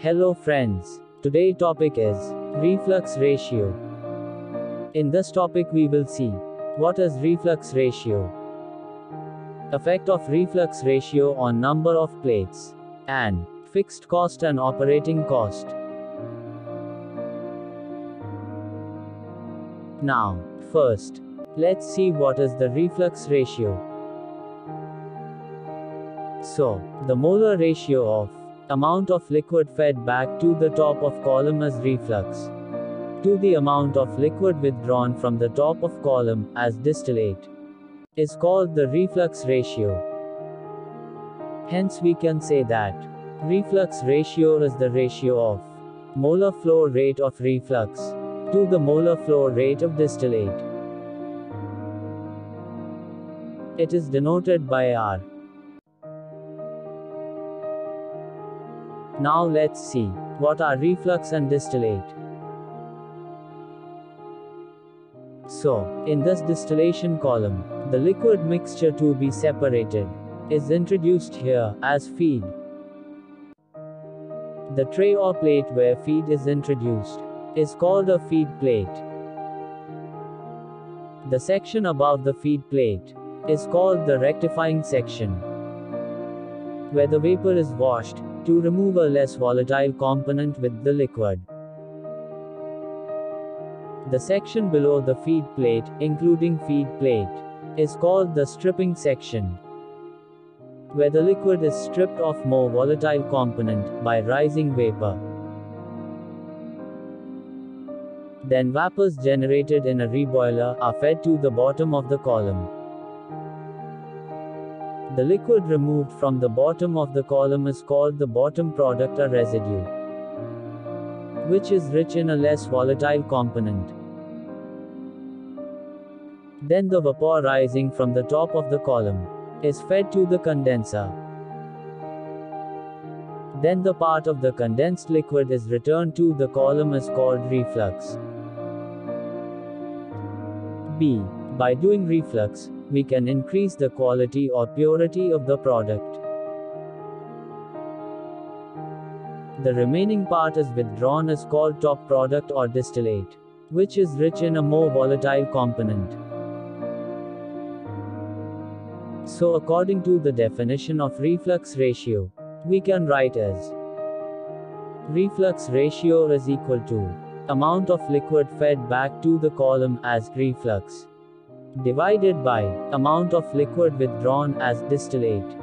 Hello friends. Today topic is reflux ratio. In this topic we will see what is reflux ratio, effect of reflux ratio on number of plates, and fixed cost and operating cost. Now, first, let's see what is the reflux ratio. So, the molar ratio of amount of liquid fed back to the top of column as reflux to the amount of liquid withdrawn from the top of column as distillate is called the reflux ratio. Hence we can say that reflux ratio is the ratio of molar flow rate of reflux to the molar flow rate of distillate. It is denoted by R. Now let's see what are reflux and distillate. So, in this distillation column, the liquid mixture to be separated is introduced here as feed. The tray or plate where feed is introduced is called a feed plate. The section above the feed plate is called the rectifying section, where the vapor is washed to remove a less volatile component with the liquid. The section below the feed plate, including feed plate, is called the stripping section, where the liquid is stripped of more volatile component by rising vapor. Then vapors generated in a reboiler are fed to the bottom of the column. The liquid removed from the bottom of the column is called the bottom product or residue, which is rich in a less volatile component. Then the vapor rising from the top of the column is fed to the condenser. Then the part of the condensed liquid is returned to the column is called reflux. B. By doing reflux, we can increase the quality or purity of the product. The remaining part is withdrawn is called top product or distillate, which is rich in a more volatile component. So according to the definition of reflux ratio, we can write as reflux ratio is equal to amount of liquid fed back to the column as reflux divided by amount of liquid withdrawn as distillate.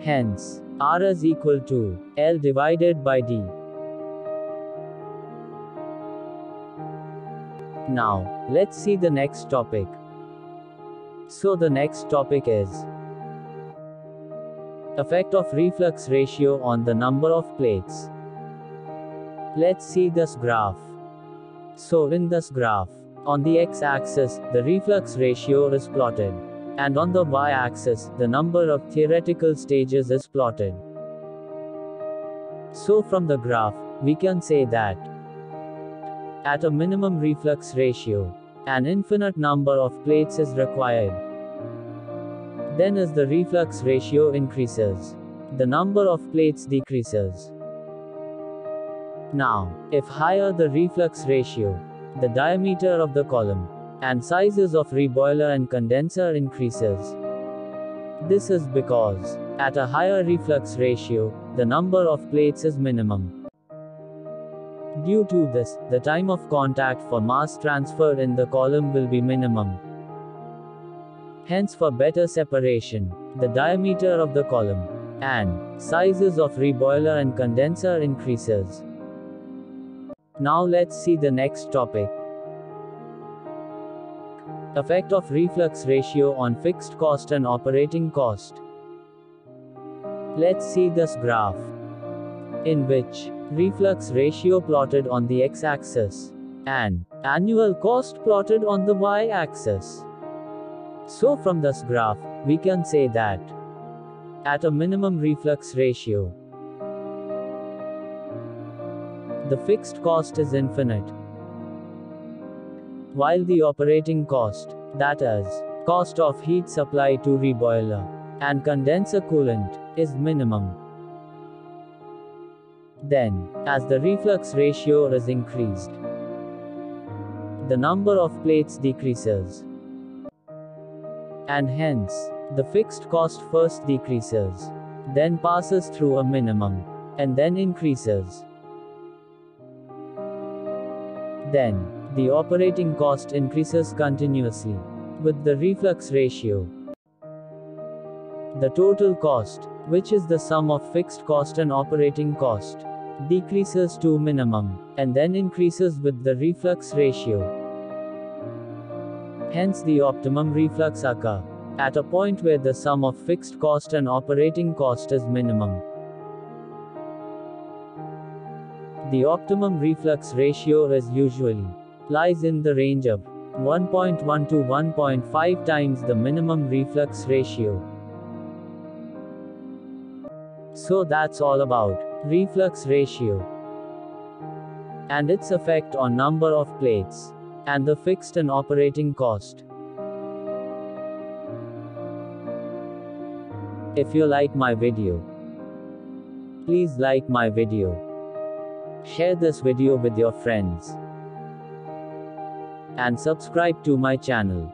Hence, R is equal to L divided by D. Now, let's see the next topic. So the next topic is effect of reflux ratio on the number of plates. Let's see this graph. So in this graph, on the x-axis, the reflux ratio is plotted. And on the y-axis, the number of theoretical stages is plotted. So from the graph, we can say that at a minimum reflux ratio, an infinite number of plates is required. Then as the reflux ratio increases, the number of plates decreases. Now, if higher the reflux ratio, the diameter of the column and sizes of reboiler and condenser increases. This is because, at a higher reflux ratio, the number of plates is minimum. Due to this, the time of contact for mass transfer in the column will be minimum. Hence for better separation, the diameter of the column and sizes of reboiler and condenser increases. Now let's see the next topic. Effect of reflux ratio on fixed cost and operating cost. Let's see this graph. In which, reflux ratio plotted on the x-axis, and annual cost plotted on the y-axis. So from this graph, we can say that at a minimum reflux ratio, the fixed cost is infinite. While the operating cost, that is, cost of heat supply to reboiler and condenser coolant, is minimum. Then, as the reflux ratio is increased, the number of plates decreases. And hence, the fixed cost first decreases, then passes through a minimum, and then increases. Then, the operating cost increases continuously with the reflux ratio. The total cost, which is the sum of fixed cost and operating cost, decreases to minimum, and then increases with the reflux ratio. Hence the optimum reflux occur at a point where the sum of fixed cost and operating cost is minimum. The optimum reflux ratio is usually lies in the range of 1.1 to 1.5 times the minimum reflux ratio. So that's all about reflux ratio and its effect on number of plates and the fixed and operating cost. If you like my video, please like my video. Share this video with your friends and subscribe to my channel.